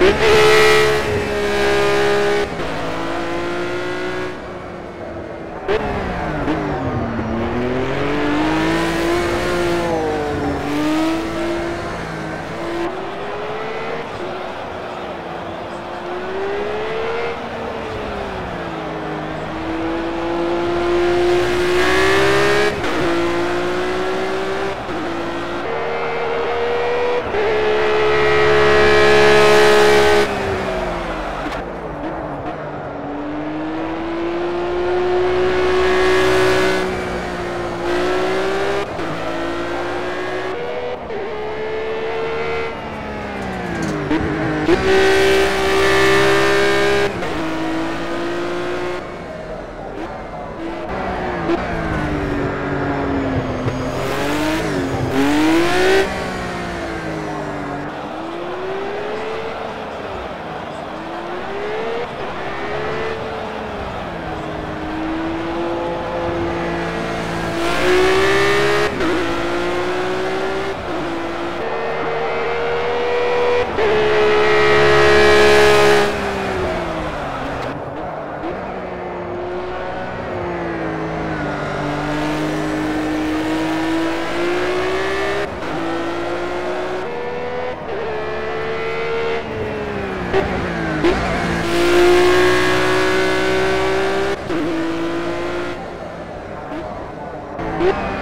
Música you Thank